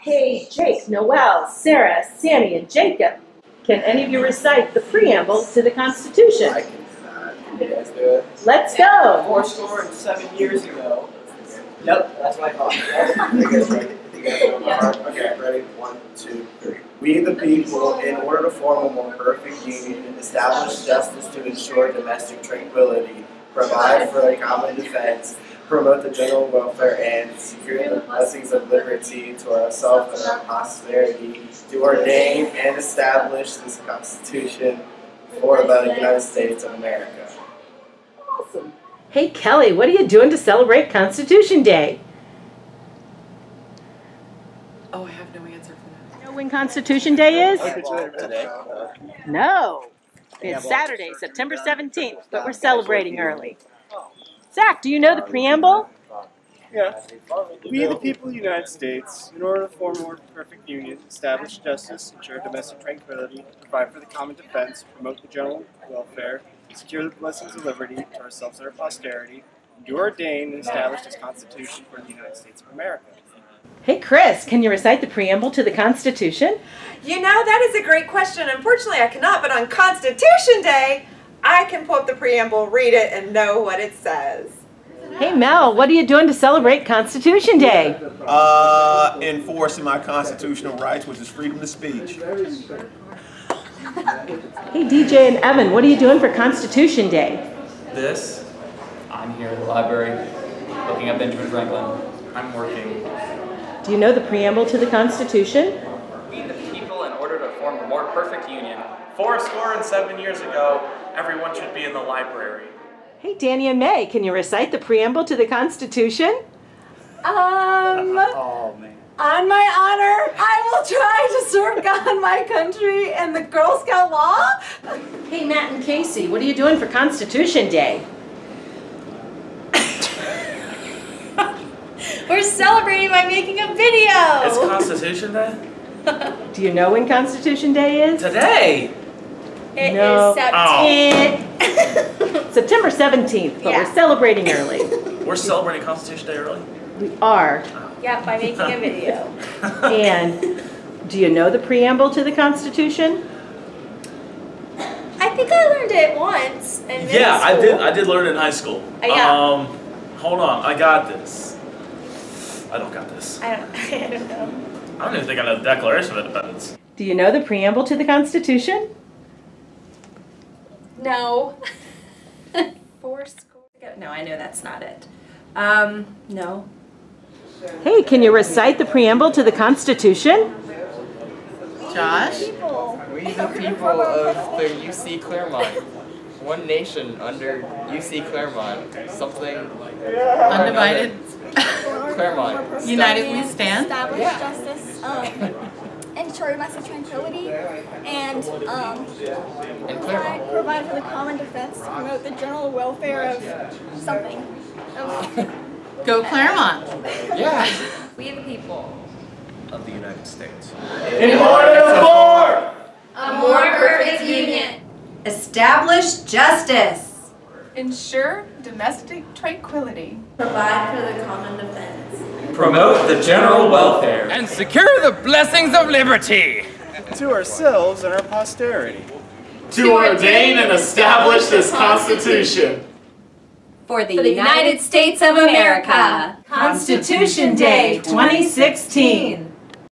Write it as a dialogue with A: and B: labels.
A: Hey, Jake, Noel, Sarah, Sammy, and Jacob. Can any of you recite the preamble to the Constitution?
B: I can do you guys do it?
A: Let's go.
C: Four score and seven years ago. Yep, that's what I thought.
B: You guys ready? You guys know my heart? Okay, ready? One, two, three. We the people, in order to form a more perfect union, establish justice to ensure domestic tranquility, provide for the common defense, promote the general welfare, and secure the blessings of liberty to ourselves and our posterity, to ordain and establish this Constitution for the United States of America.
A: Awesome. Hey, Kelly, what are you doing to celebrate Constitution Day?
D: Oh, I have no answer for that.
A: You know when Constitution Day is?
B: Today.
A: No. It's Saturday, September 17th, but we're celebrating early. Zach, do you know the preamble?
E: Yeah. We, the people of the United States, in order to form a more perfect union, establish justice, ensure domestic tranquility, provide for the common defense, promote the general welfare, secure the blessings of liberty to ourselves and our posterity, do ordain and establish this Constitution for the United States of America.
A: Hey, Chris, can you recite the preamble to the Constitution?
D: You know, that is a great question. Unfortunately, I cannot, but on Constitution Day, I can pull up the preamble, read it, and know what it says.
A: Hey, Mel, what are you doing to celebrate Constitution Day?
F: Uh, enforcing my constitutional rights, which is freedom of speech.
A: Hey, DJ and Evan, what are you doing for Constitution Day?
G: This, I'm here at the library looking up Benjamin Franklin.
H: I'm working.
A: Do you know the preamble to the Constitution?
G: We the people, in order to form a more perfect union,
H: Four score and seven years ago, everyone should be in the library.
A: Hey, Danny and May, can you recite the preamble to the Constitution?
I: Um,
B: Oh, man.
I: on my honor, I will try to serve God, my country, and the Girl Scout law.
A: Hey, Matt and Casey, what are you doing for Constitution Day?
I: We're celebrating by making a video.
H: It's Constitution Day?
A: Do you know when Constitution Day is?
H: Today!
I: It is
A: No.
I: September.
A: It, September 17th, but
I: Yeah.
A: we're celebrating early.
H: We're celebrating Constitution Day early?
A: We are.
I: Yeah, by making a video.
A: And do you know the preamble to the Constitution?
I: I think I learned it once in middle
H: Yeah, I did. I did learn it in high school.
I: Uh, yeah.
H: Um, hold on, I got this. I don't got this.
I: I don't, I don't know.
H: I don't even think I know the Declaration of Independence.
A: Do you know the preamble to the Constitution?
I: No. Four score. No, I know that's not it. Um, no.
A: Hey, can you recite the preamble to the Constitution?
D: Josh?
C: We the people of the UC Clermont. One nation under UC Clermont. Something
D: Undivided.
C: Clermont.
D: United we stand.
J: establish
C: Yeah.
J: justice, um, ensure domestic tranquility, and um, provide, provide for the common defense to promote the general welfare of something. Of,
D: Go Clermont.
C: Yeah.
I: We the people.
F: Of the United States.
B: In order to form
I: A more perfect union. Establish justice.
D: Ensure domestic tranquility.
I: Provide for the common defense.
G: Promote the general welfare.
K: and secure the blessings of liberty.
E: To ourselves and our posterity.
H: To ordain and establish this Constitution.
I: For the, United States of America.
A: Constitution Day 2016.